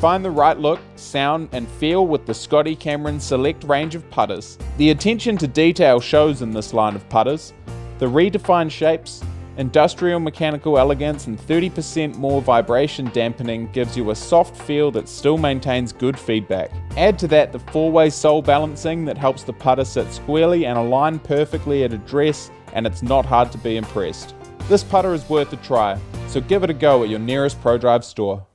Find the right look, sound, and feel with the Scotty Cameron select range of putters. The attention to detail shows in this line of putters. The redefined shapes, industrial mechanical elegance, and 30% more vibration dampening gives you a soft feel that still maintains good feedback. Add to that the four-way sole balancing that helps the putter sit squarely and align perfectly at address, and it's not hard to be impressed. This putter is worth a try, so give it a go at your nearest ProDrive store.